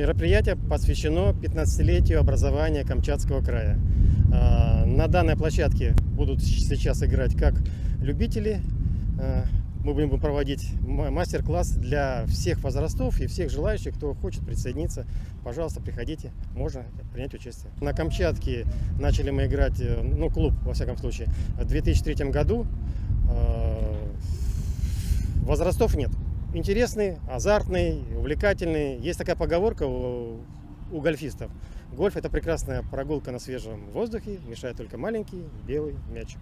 Мероприятие посвящено 15-летию образования Камчатского края. А, На данной площадке будут сейчас играть как любители. а, Мы будем проводить ма- мастер-класс для всех возрастов и всех желающих, кто хочет присоединиться. Пожалуйста, приходите, можно принять участие. На Камчатке начали мы играть, э, ну, клуб, во всяком случае, в 2003 году. А, Возрастов нет. Интересный, азартный, увлекательный. Есть такая поговорка у, у гольфистов. Гольф – это прекрасная прогулка на свежем воздухе, мешает только маленький белый мячик.